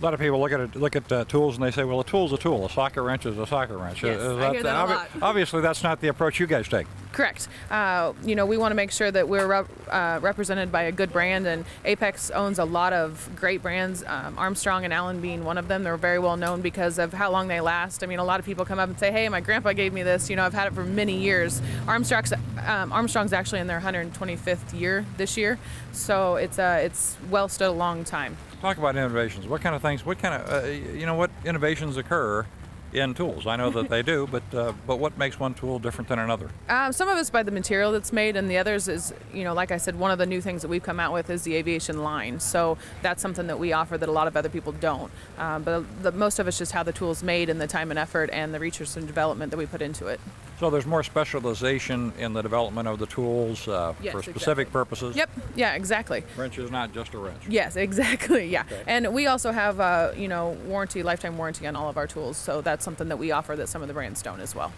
A lot of people look at it, look at uh, tools and they say, "Well, a tool's a tool. A socket wrench is a socket wrench." Yes, Is I hear that a lot. Obviously, that's not the approach you guys take. Correct. Uh, you know, we want to make sure that we're rep- uh, represented by a good brand, and Apex owns a lot of great brands. Um, Armstrong and Allen being one of them. They're very well known because of how long they last. I mean, a lot of people come up and say, "Hey, my grandpa gave me this. You know, I've had it for many years." Armstrong's um, Armstrong's actually in their 125th year this year, so it's uh, it's well stood a long time. Talk about innovations. What kind of things? What kind of uh, you know what innovations occur in tools? I know that they do, but uh, but what makes one tool different than another? Um, some of it's by the material that's made, and the others is, you know, like I said, one of the new things that we've come out with is the aviation line. So that's something that we offer that a lot of other people don't. Um, but the, most of it's just how the tool's made and the time and effort and the research and development that we put into it. So there's more specialization in the development of the tools uh, Yes, for specific exactly. purposes. Yep. Yeah. Exactly. Wrench is not just a wrench. Yes. Exactly. Yeah. Okay. And we also have, uh, you know, warranty, lifetime warranty on all of our tools. So that's something that we offer that some of the brands don't as well.